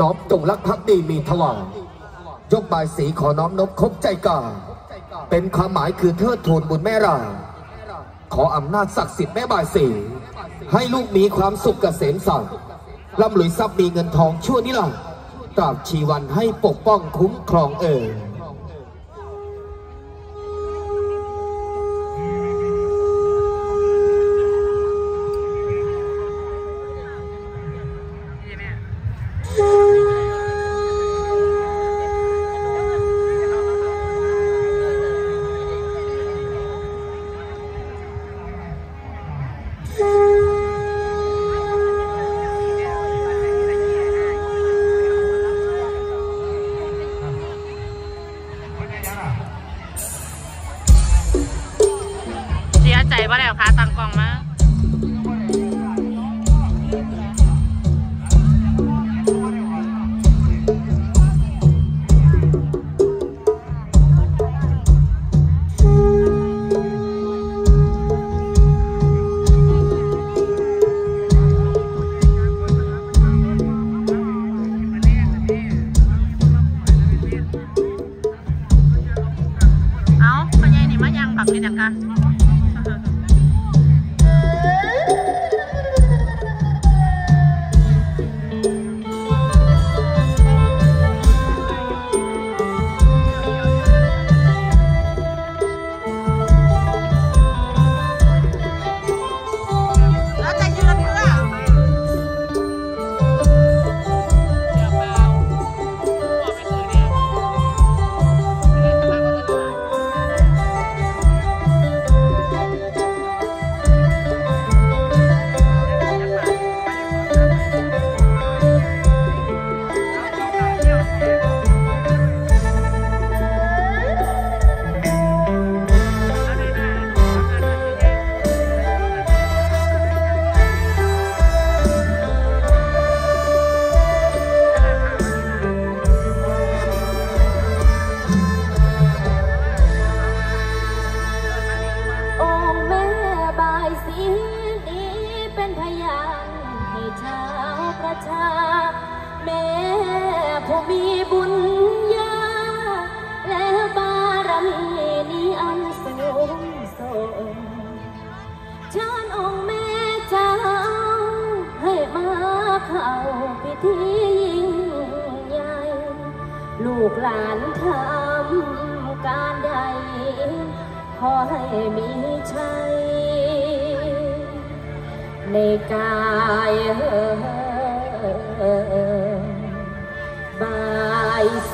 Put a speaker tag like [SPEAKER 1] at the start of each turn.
[SPEAKER 1] น้อมจงรักภักดีมีถวายยกบายสีขอน้อมนบคบใจกาเป็นความหมายคือเทิดทูนบุญแม่ราขออำนาจศักดิ์สิทธิ์แม่บายสีให้ลูกมีความสุขเกษมสันร่ำรวยทรัพย์มีเงินทองชั่วนิรันดร์ตราบชีวันให้ปกป้องคุ้มครองเอ่ย
[SPEAKER 2] ว่าแล้วคะตังกล่องมาเอาปัญญานี่มายังผักเป็นยังกันแล้ว เป็
[SPEAKER 3] นพยานให้ชาวประชา แม่ผู้มีบุญญา และบารมีนี้อันสูงส่งเชิญองค์แม่เจ้า ให้มาเข้าพิธียิ่งใหญ่ ลูกหลานทำการใด ขอให้มีชั ในกายบายส